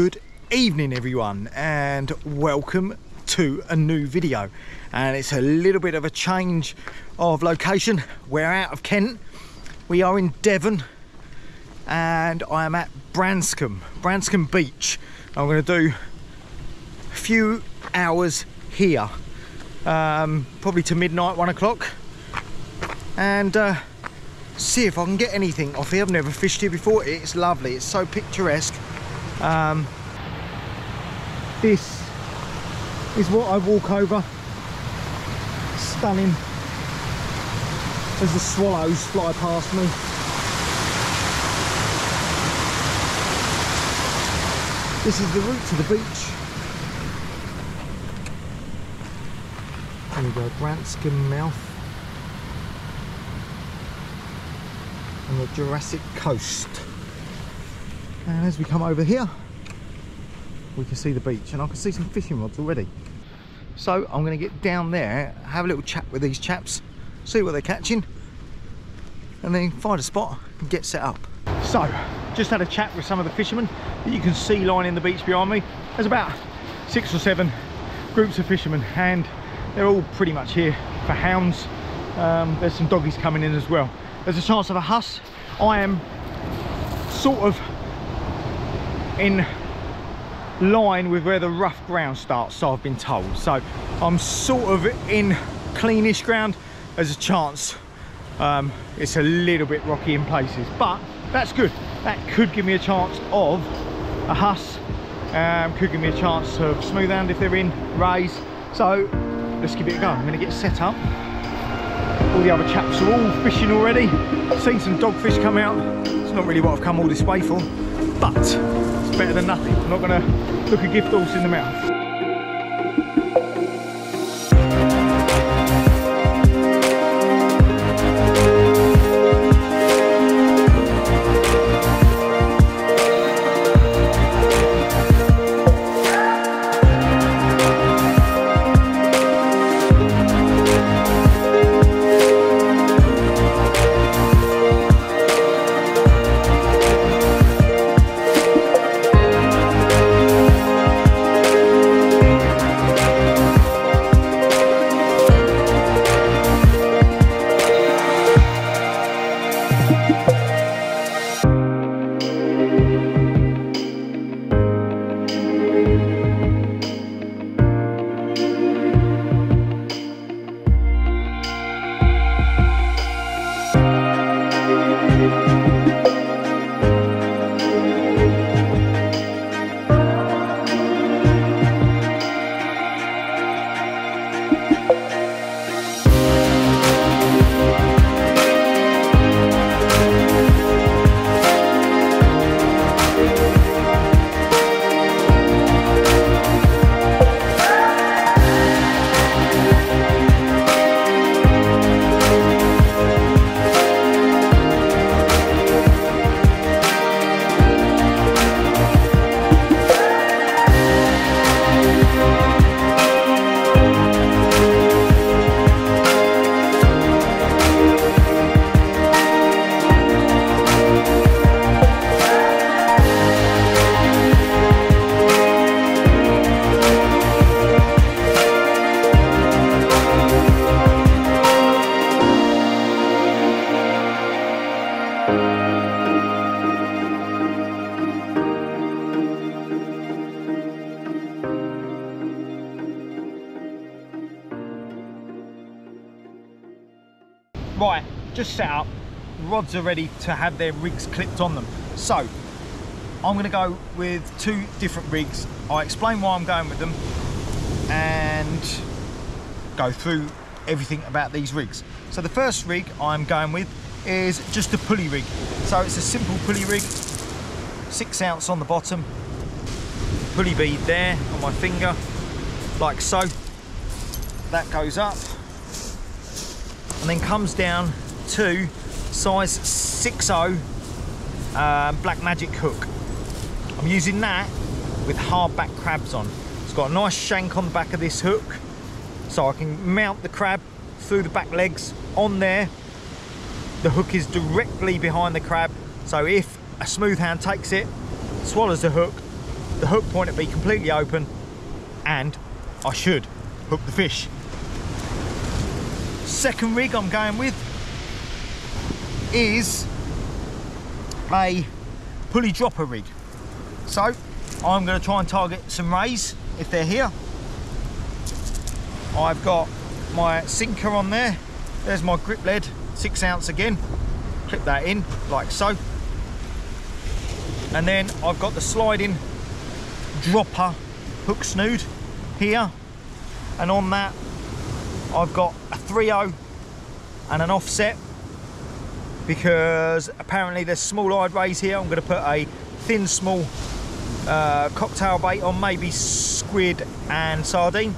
Good evening everyone and welcome to a new video and it's a little bit of a change of location. We're out of Kent, we are in Devon and I am at Branscombe, Branscombe Beach. I'm going to do a few hours here, um, probably to midnight, one o'clock and uh, see if I can get anything off here. I've never fished here before. It's lovely. It's so picturesque. Um, this is what I walk over. Stunning as the swallows fly past me. This is the route to the beach. There we go, Branscombe Mouth. on the Jurassic Coast. And as we come over here, we can see the beach and I can see some fishing rods already. So I'm going to get down there, have a little chat with these chaps, see what they're catching, and then find a spot and get set up. So, just had a chat with some of the fishermen that you can see lining the beach behind me. There's about six or seven groups of fishermen and they're all pretty much here for hounds. Um, there's some doggies coming in as well there's a chance of a huss. I am sort of in line with where the rough ground starts, so I've been told. So I'm sort of in cleanish ground. There's a chance um, it's a little bit rocky in places, but that's good. That could give me a chance of a huss, um, could give me a chance of smooth hound if they're in, rays. So let's give it a go. I'm gonna get set up all the other chaps are all fishing already. Seen some dogfish come out. It's not really what I've come all this way for, but it's better than nothing. I'm not gonna look a gift horse in the mouth. Are ready to have their rigs clipped on them. So, I'm gonna go with two different rigs. I explain why I'm going with them and go through everything about these rigs. So the first rig I'm going with is just a pulley rig. So it's a simple pulley rig, six ounce on the bottom, pulley bead there on my finger, like so. That goes up and then comes down to size 6.0 um, Black Magic hook. I'm using that with hardback crabs on. It's got a nice shank on the back of this hook so I can mount the crab through the back legs on there. The hook is directly behind the crab so if a smooth hound takes it, swallows the hook, the hook point to be completely open and I should hook the fish. Second rig I'm going with is a pulley dropper rig. So I'm going to try and target some rays if they're here. I've got my sinker on there. There's my grip lead, six ounce again. Clip that in like so. And then I've got the sliding dropper hook snood here. And on that, I've got a 3.0 and an offset because apparently there's small eyed rays here. I'm going to put a thin, small uh, cocktail bait on, maybe squid and sardine.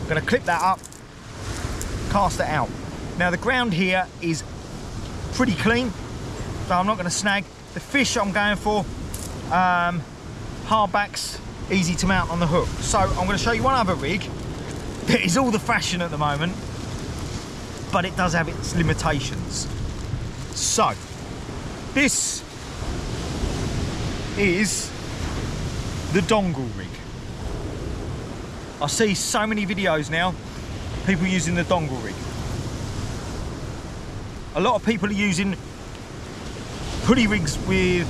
I'm going to clip that up, cast it out. Now the ground here is pretty clean, so I'm not going to snag. The fish I'm going for, um, hardbacks, easy to mount on the hook. So I'm going to show you one other rig that is all the fashion at the moment, but it does have its limitations. So, this is the dongle rig. I see so many videos now, people using the dongle rig. A lot of people are using pulley rigs with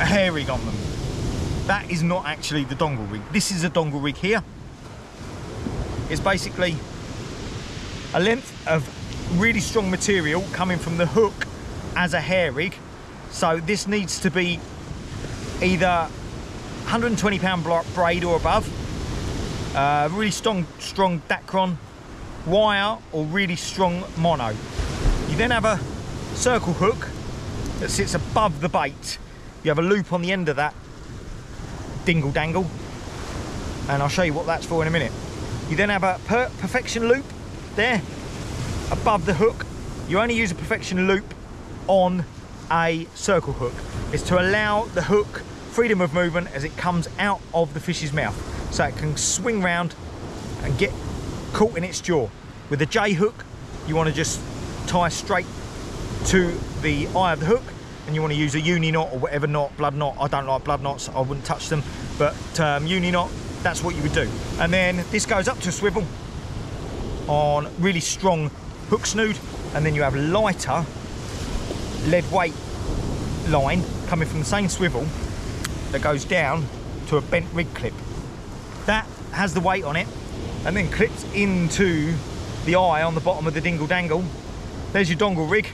a hair rig on them. That is not actually the dongle rig. This is a dongle rig here. It's basically a length of really strong material coming from the hook as a hair rig. So this needs to be either 120 pound braid or above, uh, really strong, strong Dacron wire or really strong mono. You then have a circle hook that sits above the bait. You have a loop on the end of that dingle dangle and I'll show you what that's for in a minute. You then have a per perfection loop there above the hook. You only use a perfection loop on a circle hook. It's to allow the hook freedom of movement as it comes out of the fish's mouth. So it can swing round and get caught in its jaw. With a J hook, you want to just tie straight to the eye of the hook and you want to use a uni knot or whatever knot, blood knot. I don't like blood knots, I wouldn't touch them, but um, uni knot, that's what you would do. And then this goes up to a swivel on really strong hook snood, and then you have lighter lead weight line coming from the same swivel that goes down to a bent rig clip. That has the weight on it and then clips into the eye on the bottom of the dingle dangle. There's your dongle rig.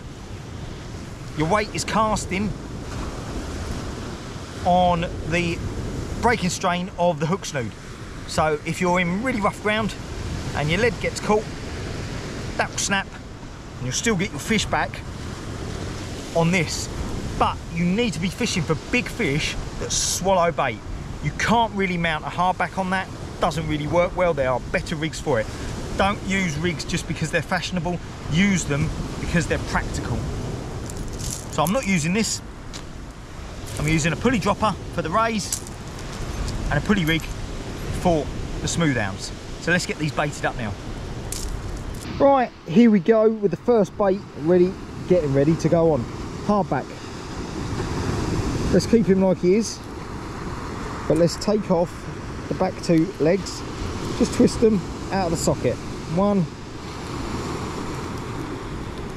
Your weight is casting on the breaking strain of the hook snood. So if you're in really rough ground and your lead gets caught, that will snap and you'll still get your fish back on this. But you need to be fishing for big fish that swallow bait. You can't really mount a hardback on that. Doesn't really work well. There are better rigs for it. Don't use rigs just because they're fashionable. Use them because they're practical. So I'm not using this. I'm using a pulley dropper for the rays and a pulley rig for the smooth hounds. So let's get these baited up now. Right, here we go with the first bait ready, getting ready to go on. Hardback. Let's keep him like he is, but let's take off the back two legs. Just twist them out of the socket. One,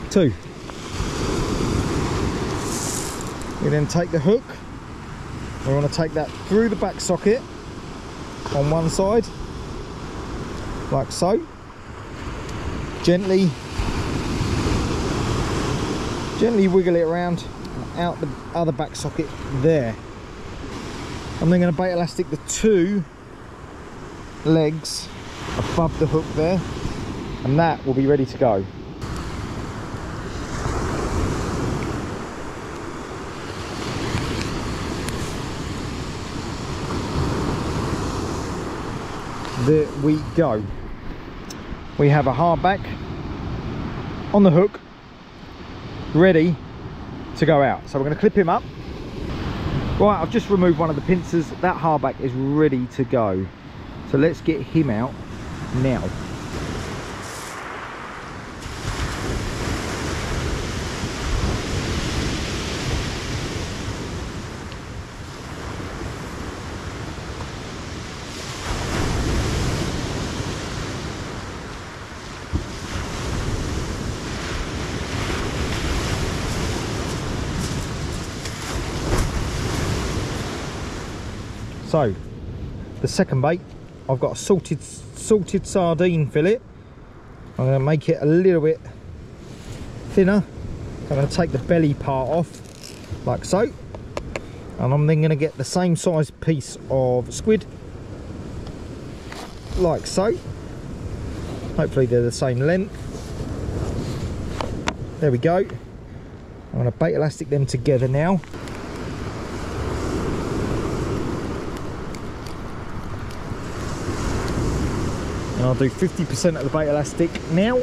two. We then take the hook. We want to take that through the back socket on one side, like so. Gently, gently wiggle it around out the other back socket there. I'm then going to bait elastic the two legs above the hook there and that will be ready to go. There we go. We have a hardback on the hook ready to go out. So we're going to clip him up. Right, I've just removed one of the pincers. That hardback is ready to go. So let's get him out now. So, the second bait, I've got a salted salted sardine fillet. I'm going to make it a little bit thinner. I'm going to take the belly part off, like so. And I'm then going to get the same size piece of squid, like so. Hopefully they're the same length. There we go. I'm going to bait elastic them together now. I'll do 50% of the bait elastic now.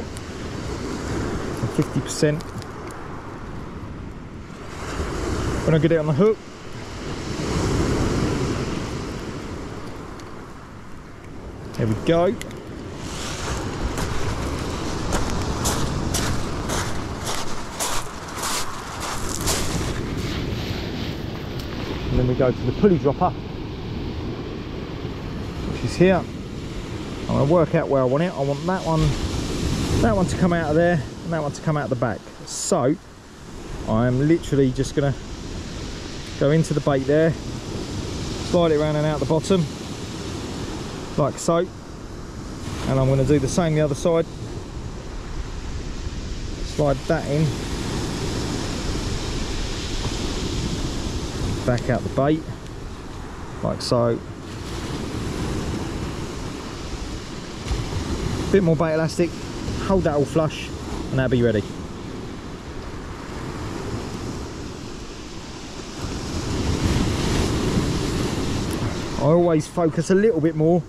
50% when I get it on the hook. There we go. And then we go to the pulley dropper, which is here. I'm going to work out where I want it. I want that one, that one to come out of there, and that one to come out the back. So I'm literally just going to go into the bait there, slide it around and out the bottom, like so. And I'm going to do the same the other side. Slide that in. Back out the bait, like so. Bit more bait elastic, hold that all flush, and that'll be ready. I always focus a little bit more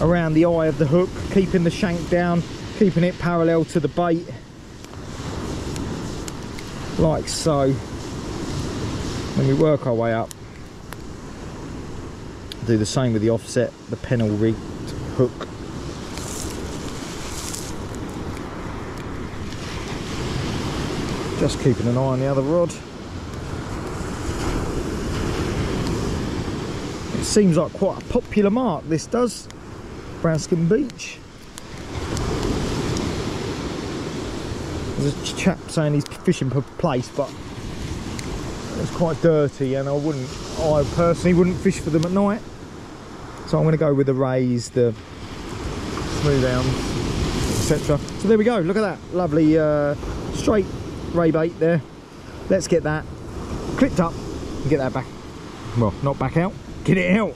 around the eye of the hook, keeping the shank down, keeping it parallel to the bait, like so. When we work our way up, do the same with the offset, the pennel rigged hook. Just keeping an eye on the other rod. It seems like quite a popular mark, this does. Branscombe Beach. There's a chap saying he's fishing for plaice, but it's quite dirty and I wouldn't, I personally wouldn't fish for them at night. So I'm going to go with the rays, the smooth hounds, etc. So there we go, look at that, lovely uh, straight ray bait there. Let's get that clipped up and get that back, well, not back out, get it out.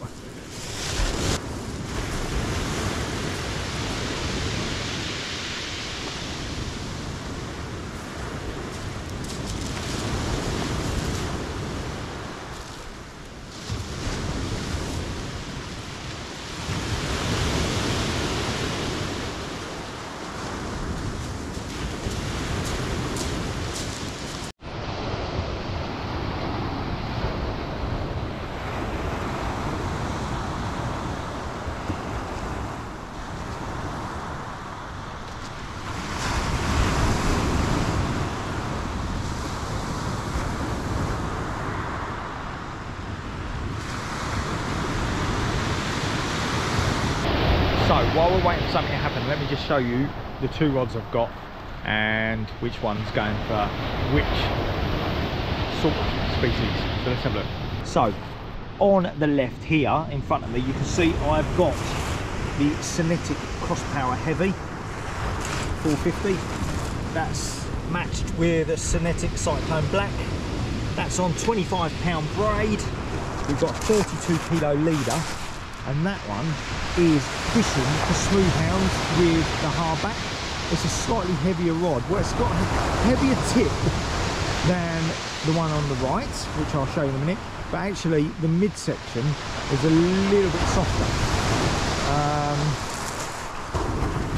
So while we're waiting for something to happen, let me just show you the two rods I've got and which one's going for which sort of species. So let's have a look. So on the left here in front of me, you can see I've got the Cinnetic Cross Power Heavy 450. That's matched with a Cinnetic Cyclone Black. That's on 25 pound braid. We've got a 32 kilo leader and that one is fishing for smooth hounds with the hardback. It's a slightly heavier rod. Well, it's got a heavier tip than the one on the right, which I'll show you in a minute. But actually, the midsection is a little bit softer. Um,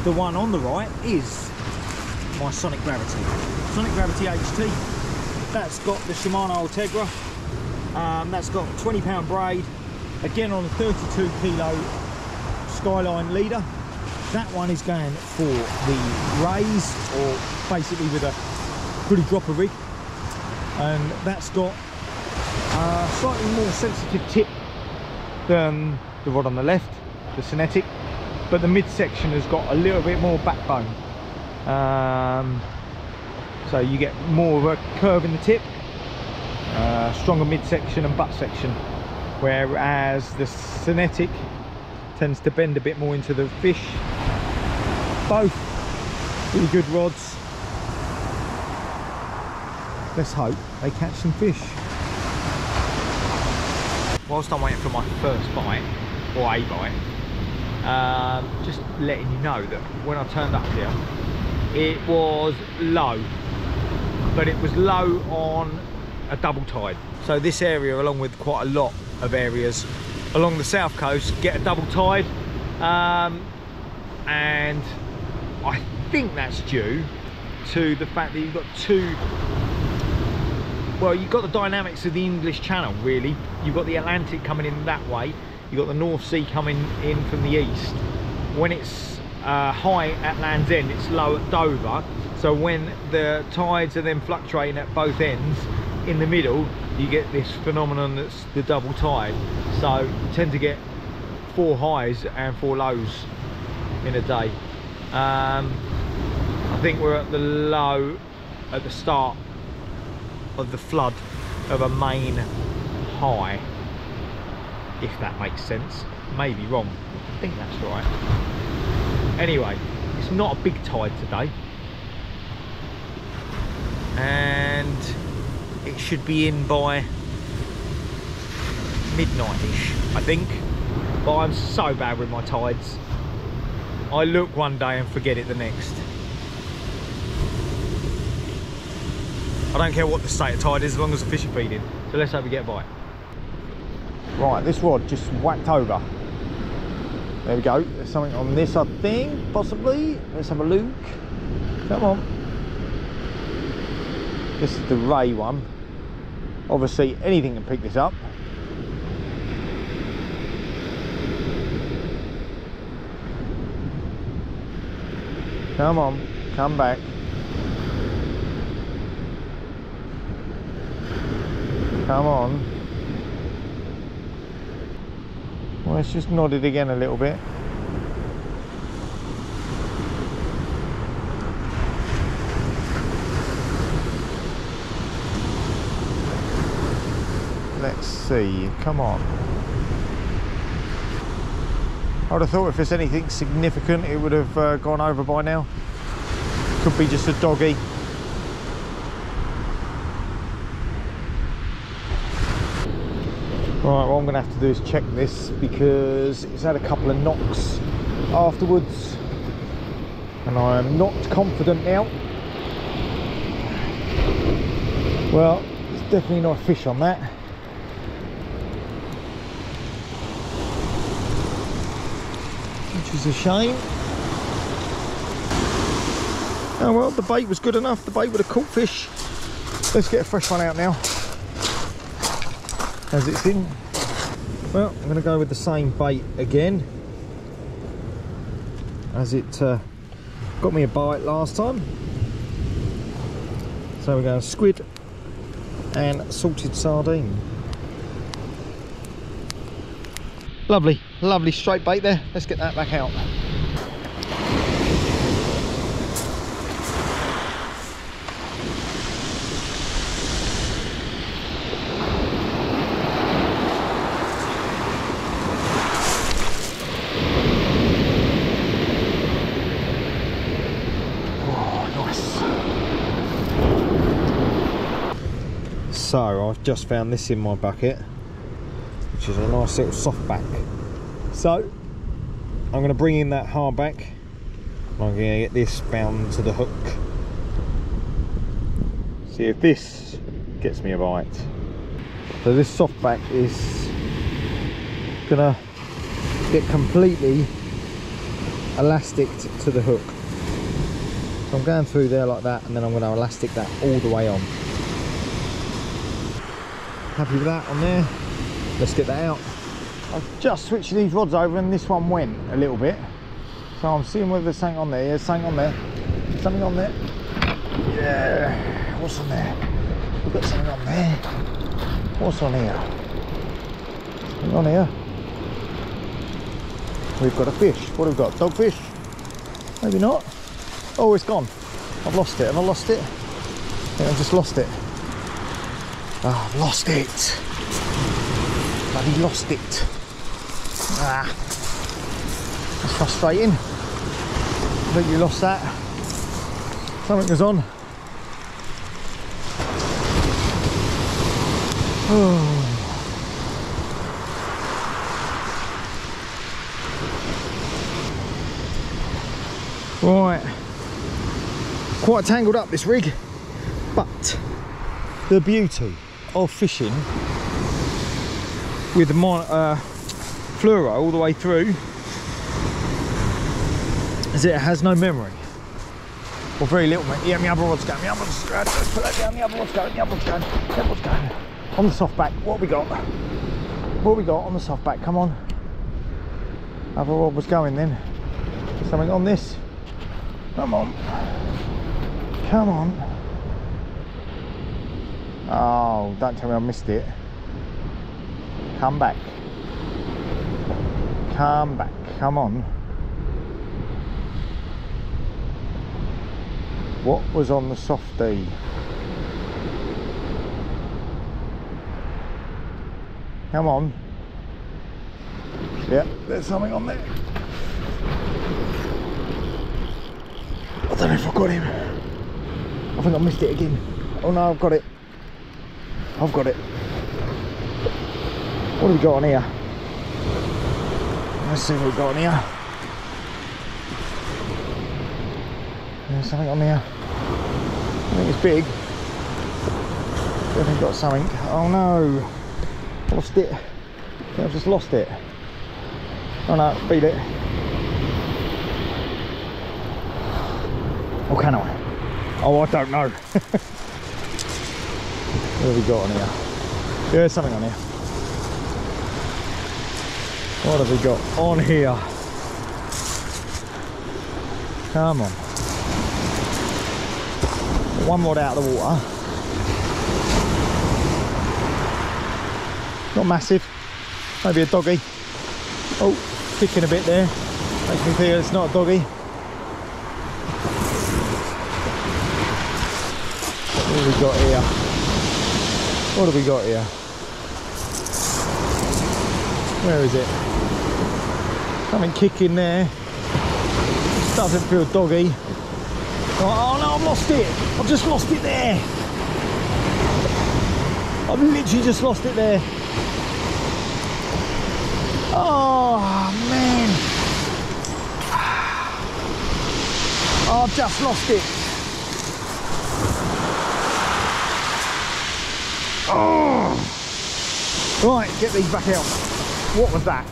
the one on the right is my Sonik Gravity. Sonik Gravity HT. That's got the Shimano Ultegra. Um, that's got 20 pound braid, again on a 32 kilo skyline leader. That one is going for the rays or basically with a pulley dropper rig. And that's got a slightly more sensitive tip than the rod on the left the Cinnetic but the midsection has got a little bit more backbone. Um, so you get more of a curve in the tip uh, stronger midsection and butt section whereas the Cinnetic tends to bend a bit more into the fish. Both really good rods. Let's hope they catch some fish. Whilst I'm waiting for my first bite, or a bite, um, just letting you know that when I turned up here, it was low, but it was low on a double tide. So this area, along with quite a lot of areas along the south coast, get a double tide. Um, and I think that's due to the fact that you've got two well you've got the dynamics of the English Channel really. You've got the Atlantic coming in that way. You've got the North Sea coming in from the east. When it's uh, high at Land's End it's low at Dover. So when the tides are then fluctuating at both ends in the middle you get this phenomenon that's the double tide. So you tend to get four highs and four lows in a day. Um, I think we're at the low at the start of the flood of a main high if that makes sense. Maybe wrong. I think that's right. Anyway it's not a big tide today. And it should be in by midnight-ish I think but I'm so bad with my tides I look one day and forget it the next I don't care what the state of tide is as long as the fish are feeding. So let's hope we get bite. Right, this rod just whacked over. There we go. There's something on this, I think, possibly. Let's have a look. Come on. This is the ray one. Obviously, anything can pick this up. Come on, come back. Come on. Well, it's just nodded again a little bit. Let's see, come on. I would have thought if there's anything significant it would have uh, gone over by now. Could be just a doggy. Right, what I'm going to have to do is check this because it's had a couple of knocks afterwards and I am not confident now. Well, there's definitely not a fish on that. Which is a shame. Oh well, the bait was good enough. The bait would have caught fish. Let's get a fresh one out now as it's in. Well, I'm going to go with the same bait again as it uh, got me a bite last time. So we're going squid and salted sardine. Lovely, lovely straight bait there. Let's get that back out. Oh, so I've just found this in my bucket, which is a nice little soft back. So I'm going to bring in that hardback. I'm going to get this bound to the hook. See if this gets me a bite. So this soft back is going to get completely elastic to the hook. So I'm going through there like that and then I'm going to elastic that all the way on happy with that on there let's get that out I've just switched these rods over and this one went a little bit. So I'm seeing whether there's something on there. There's something on there. Something on there. Yeah what's on there? We've got something on there. What's on here? Something on here. We've got a fish. What have we got? Dogfish? Maybe not. Oh it's gone. I've lost it. Have I lost it? I I've just lost it. Oh, I've lost it. Bloody lost it. Ah, that's frustrating. I think you lost that. Something was on. Oh. Right, quite tangled up this rig, but the beauty of fishing with my uh, fluoro all the way through is it has no memory or very little memory. Yeah, my other rod's going, my other rod's going, let's put that down, my other rod's going, my other rod's going, my other rod's going. On the soft back, what we got? What we got on the soft back, come on. Other rod was going then. Something on this. Come on. Come on. Oh, don't tell me I missed it. Come back. Come back. Come on. What was on the soft softy? Come on. Yep, there's something on there. I don't know if I got him. I think I missed it again. Oh no, I've got it. I've got it. What have we got on here? Let's see what we've got on here. There's something on here. I think it's big. Definitely got something. Oh no. Lost it. I I've just lost it. Oh no, beat it. Or can I? Oh, I don't know. what have we got on here? Yeah, there's something on here. What have we got on here? Come on. One rod out of the water. Not massive. Maybe a doggy. Oh, kicking a bit there. Makes me feel it's not a doggy. What have we got here? What have we got here? Where is it? Something kicking in there. Doesn't feel doggy. Oh, no, I've lost it. I've just lost it there. I've literally just lost it there. Oh man. I've just lost it. Oh. Right, get these back out. What was that?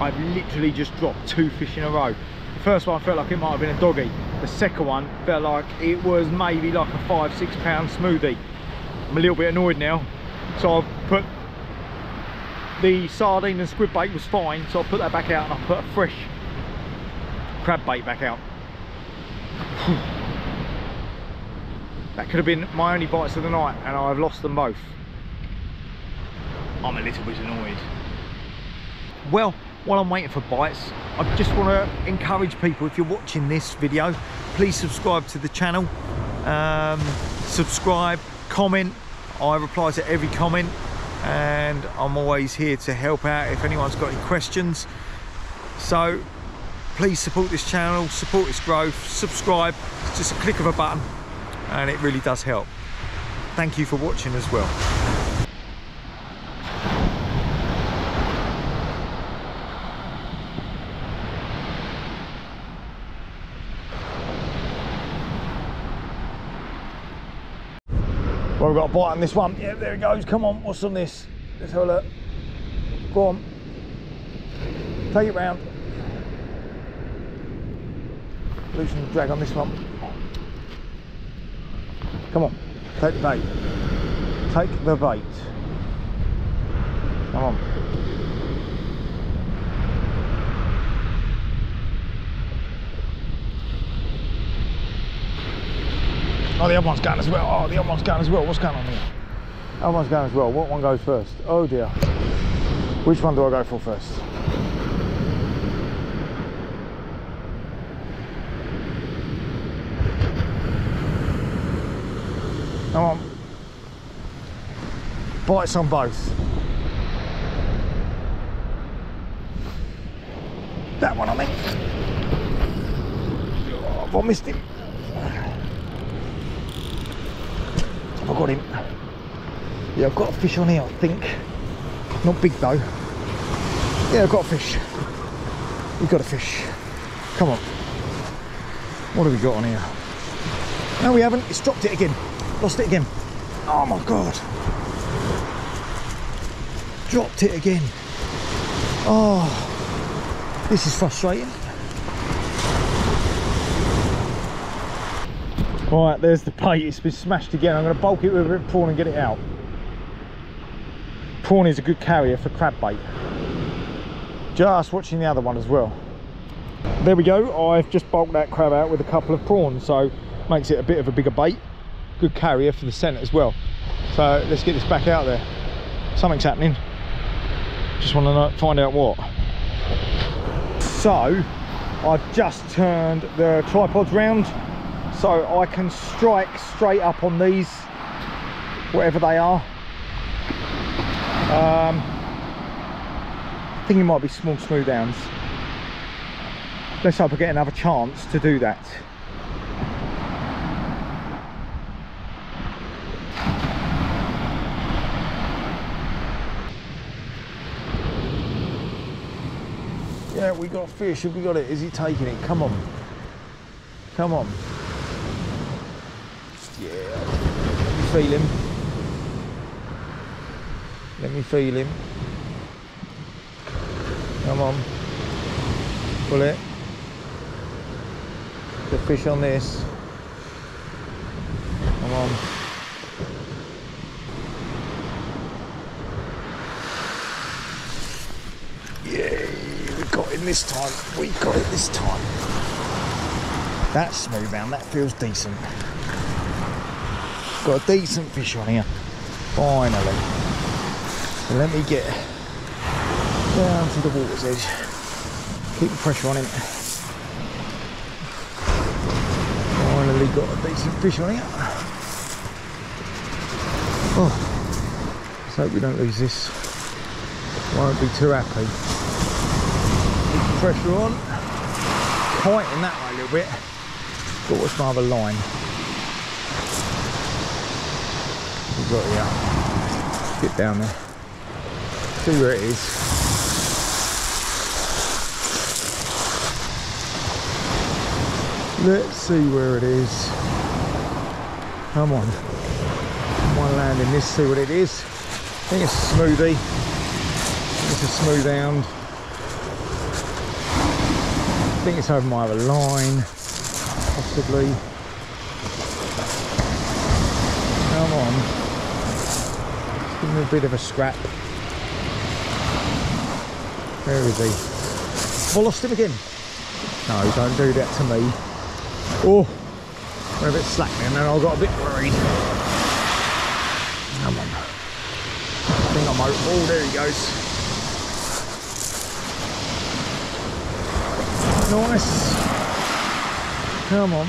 I've literally just dropped two fish in a row. The first one felt like it might have been a doggy. The second one felt like it was maybe like a five, six pound smoothie. I'm a little bit annoyed now. So I've put the sardine and squid bait was fine. So I put that back out and I put a fresh crab bait back out. that could have been my only bites of the night and I've lost them both. I'm a little bit annoyed. Well, while I'm waiting for bites, I just want to encourage people, if you're watching this video, please subscribe to the channel. Um, subscribe, comment. I reply to every comment and I'm always here to help out if anyone's got any questions. So please support this channel, support its growth, subscribe. It's just a click of a button and it really does help. Thank you for watching as well. We've got a bite on this one. Yeah, there it goes. Come on, what's on this? Let's have a look. Go on. Take it round. Loosen the drag on this one. Come on, take the bait. Take the bait. Come on. Oh, the other one's going as well. Oh, the other one's going as well. What's going on here? The other one's going as well. What one goes first? Oh dear. Which one do I go for first? Come on. Bites on both. That one, I mean. Oh, I missed him? Have I got him? Yeah, I've got a fish on here, I think. Not big though. Yeah, I've got a fish. We've got a fish. Come on. What have we got on here? No, we haven't. It's dropped it again. Lost it again. Oh my God. Dropped it again. Oh, this is frustrating. Right, there's the bait. It's been smashed again. I'm going to bulk it with a of prawn and get it out. Prawn is a good carrier for crab bait. Just watching the other one as well. There we go. I've just bulked that crab out with a couple of prawns, so makes it a bit of a bigger bait. Good carrier for the scent as well. So let's get this back out there. Something's happening. Just want to find out what. So I've just turned the tripods round so I can strike straight up on these whatever they are um, I think it might be small smooth hounds let's hope I get another chance to do that. Yeah we got fish. Have we got it? Is he taking it? Come on. Come on. Yeah. Me feel him. Let me feel him. Come on. Pull it. The fish on this. Come on. Yeah, we got it this time. We got it this time. That's smooth man, that feels decent. Got a decent fish on here. Finally. So let me get down to the water's edge. Keep the pressure on him. Finally got a decent fish on here. Oh, let's hope we don't lose this. Won't be too happy. Keep the pressure on. Tighten that a little bit. Got what's my other line. We've got here. Get down there. See where it is. Let's see where it is. Come on. One landing this, see what it is. I think it's a smoothie. It's a smooth hound. I think it's over my other line, possibly. Come on. Give him a bit of a scrap. Where is he? I lost him again? No, don't do that to me. Oh, we're a bit slack then, and I got a bit worried. Come on. I think I'm. Oh, there he goes. Nice. Come on.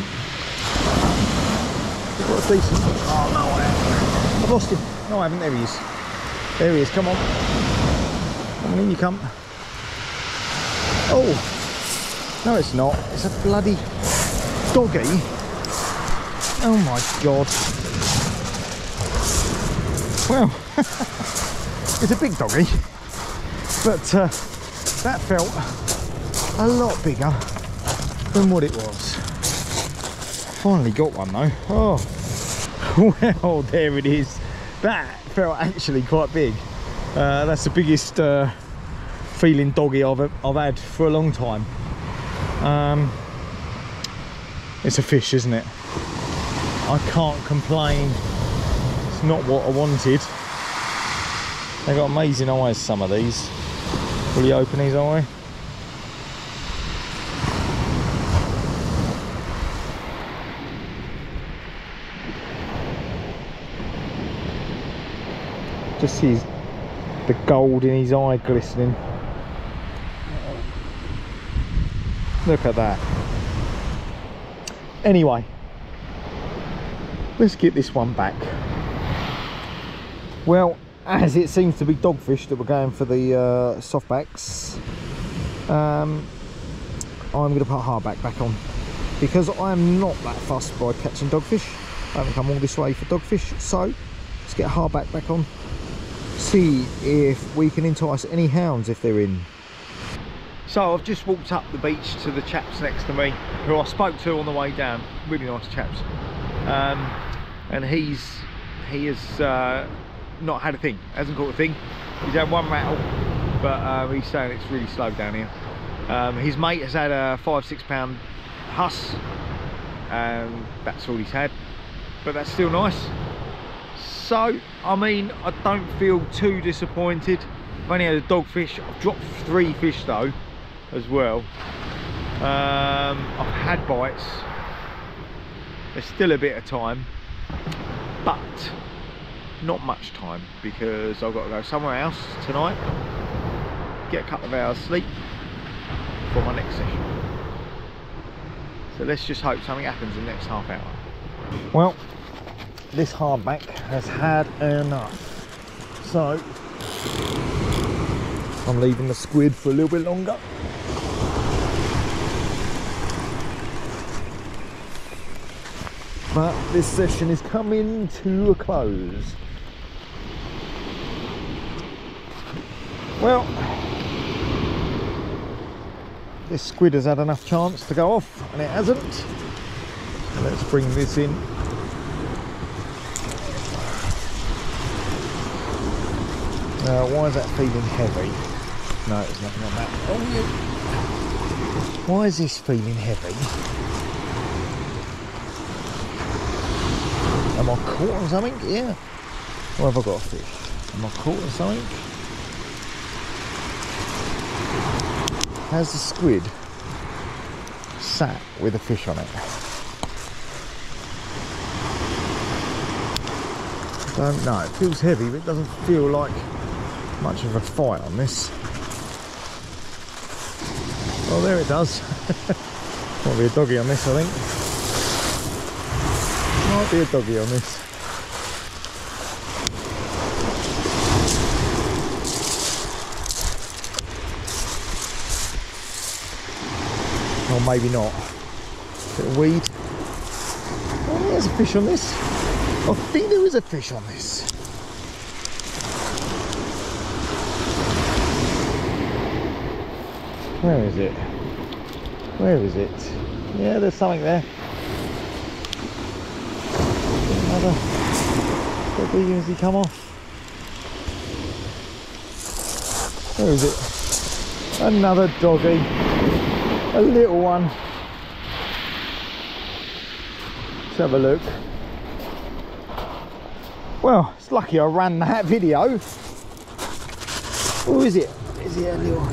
Got a decent. Oh no, I I've lost him. No, I haven't. There he is. There he is. Come on. Come on in, you come. Oh. No, it's not. It's a bloody doggy. Oh my god. Well, it's a big doggy, but uh, that felt a lot bigger than what it was. Finally got one though. Oh, well, there it is that felt actually quite big uh, that's the biggest uh, feeling doggy I've, I've had for a long time. Um, it's a fish isn't it? I can't complain. It's not what I wanted. They've got amazing eyes some of these. Will he open his eye Just sees the gold in his eye glistening. Look at that. Anyway, let's get this one back. Well, as it seems to be dogfish that we're going for the uh, softbacks, um, I'm going to put hardback back on because I am not that fussed by catching dogfish. I haven't come all this way for dogfish, so let's get hardback back on. See if we can entice any hounds if they're in. So I've just walked up the beach to the chaps next to me, who I spoke to on the way down. Really nice chaps. Um, and he's he has uh, not had a thing, hasn't caught a thing. He's had one rattle, but um, he's saying it's really slow down here. Um, his mate has had a five, six pound huss, and that's all he's had. But that's still nice. So, I mean, I don't feel too disappointed. I've only had a dogfish. I've dropped three fish though as well. Um, I've had bites. There's still a bit of time, but not much time because I've got to go somewhere else tonight, get a couple of hours sleep for my next session. So let's just hope something happens in the next half hour. Well, this hardback has had enough. So, I'm leaving the squid for a little bit longer. But this session is coming to a close. Well, this squid has had enough chance to go off and it hasn't. Let's bring this in. Now, why is that feeling heavy? No, it's nothing on that. Oh, yeah. Why is this feeling heavy? Am I caught on something? Yeah. Or have I got a fish? Am I caught on something? How's the squid sat with a fish on it? Don't know. It feels heavy, but it doesn't feel like much of a fight on this. Oh, there it does. Might be a doggy on this, I think be a doggy on this. Or maybe not. A Bit weed. Oh, there's a fish on this. I think there is a fish on this. Where is it? Where is it? Yeah, there's something there. Another doggy as he come off. Where is it? Another doggy. A little one. Let's have a look. Well, it's lucky I ran that video. Who is it? Is it a little...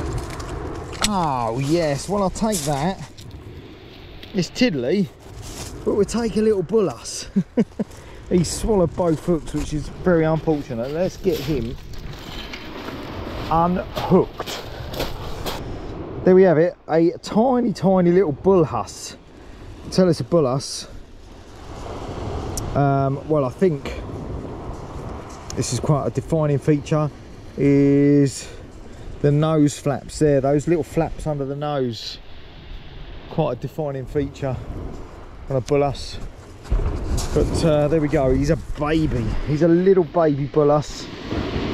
Oh, yes. Well, I'll take that. It's Tiddly, but we'll take a little bull huss. he swallowed both hooks which is very unfortunate. Let's get him unhooked. There we have it a tiny tiny little bull huss. Tell us a bull huss. Um, well i think this is quite a defining feature is the nose flaps there. Those little flaps under the nose. Quite a defining feature on a bull huss but uh, there we go. He's a baby. He's a little baby bull huss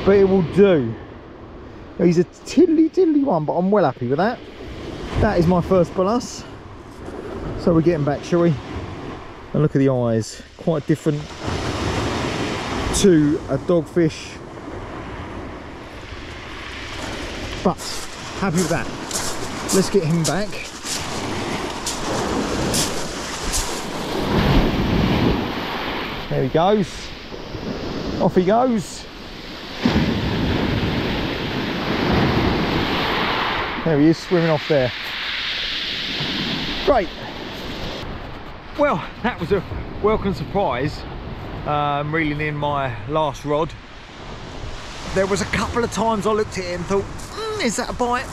but it will do. He's a tiddly tiddly one but i'm well happy with that. That is my first bull huss so we're getting back shall we? And look at the eyes. Quite different to a dogfish. But happy with that. Let's get him back There he goes. Off he goes. There he is, swimming off there. Great. Well, that was a welcome surprise. Um, reeling in my last rod. There was a couple of times I looked at it and thought, mm, is that a bite?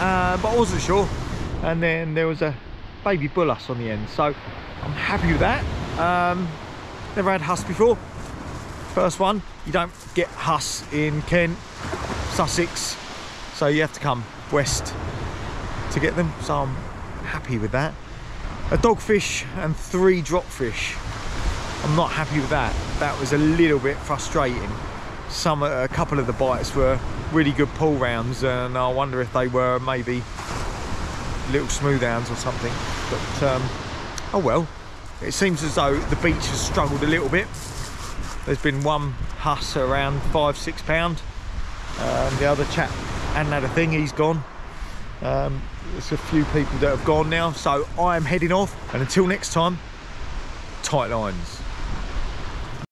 Uh, but I wasn't sure. And then there was a baby bull huss on the end. So I'm happy with that. Um, Never had huss before, First one, you don't get Huss in Kent, Sussex, so you have to come west to get them. So I'm happy with that. A dogfish and three dropfish. I'm not happy with that. That was a little bit frustrating. Some, a couple of the bites were really good pull rounds, and I wonder if they were maybe little smooth hounds or something. But um, oh well. It seems as though the beach has struggled a little bit. There's been one huss around five, six pound. Um, the other chap hadn't had a thing, he's gone. Um, there's a few people that have gone now, so I am heading off. And until next time, tight lines.